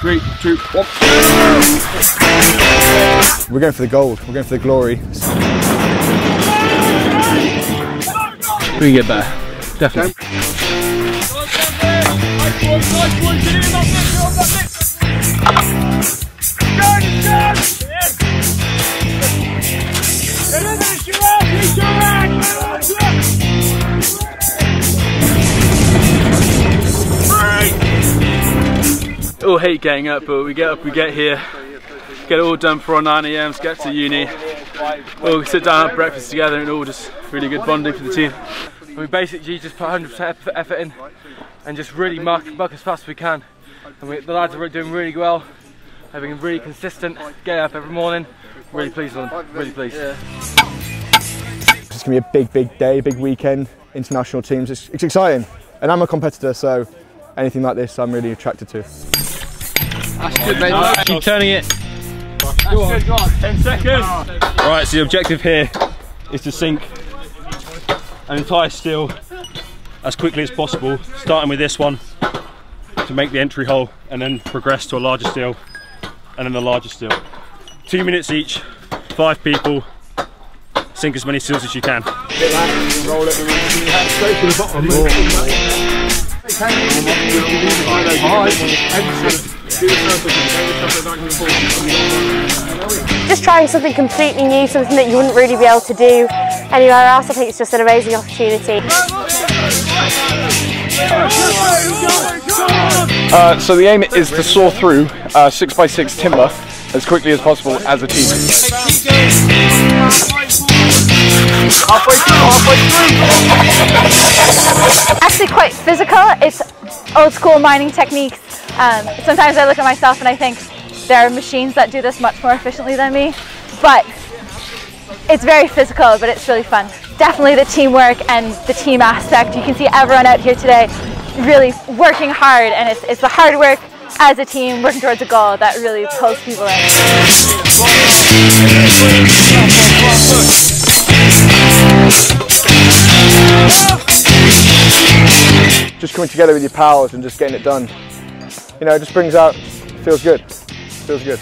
Three, two, one. We're going for the gold. We're going for the glory. We can get better. Definitely. All hate getting up, but we get up, we get here, get it all done for our 9am, get to uni, we'll sit down, and have breakfast together and all just really good bonding for the team. We basically just put 100% effort in and just really muck, muck as fast as we can. And we, the lads are doing really well, having a really consistent, getting up every morning. Really pleased with them, really pleased. It's going to be a big, big day, big weekend, international teams. It's, it's exciting. And I'm a competitor, so anything like this I'm really attracted to. Keep turning it. Go on. 10 seconds. Right, so the objective here is to sink an entire steel as quickly as possible, starting with this one to make the entry hole and then progress to a larger steel and then the larger steel. Two minutes each, five people, sink as many steels as you can. Just trying something completely new, something that you wouldn't really be able to do anywhere else. I think it's just an amazing opportunity. Uh, so the aim is to saw through uh, 6x6 timber as quickly as possible as a team. Halfway through, halfway through! Actually quite physical. It's old school mining techniques. Um, sometimes I look at myself and I think there are machines that do this much more efficiently than me. But it's very physical, but it's really fun. Definitely the teamwork and the team aspect. You can see everyone out here today really working hard and it's, it's the hard work as a team working towards a goal that really pulls people in. Just coming together with your pals and just getting it done. You know, it just brings out, feels good. Feels good.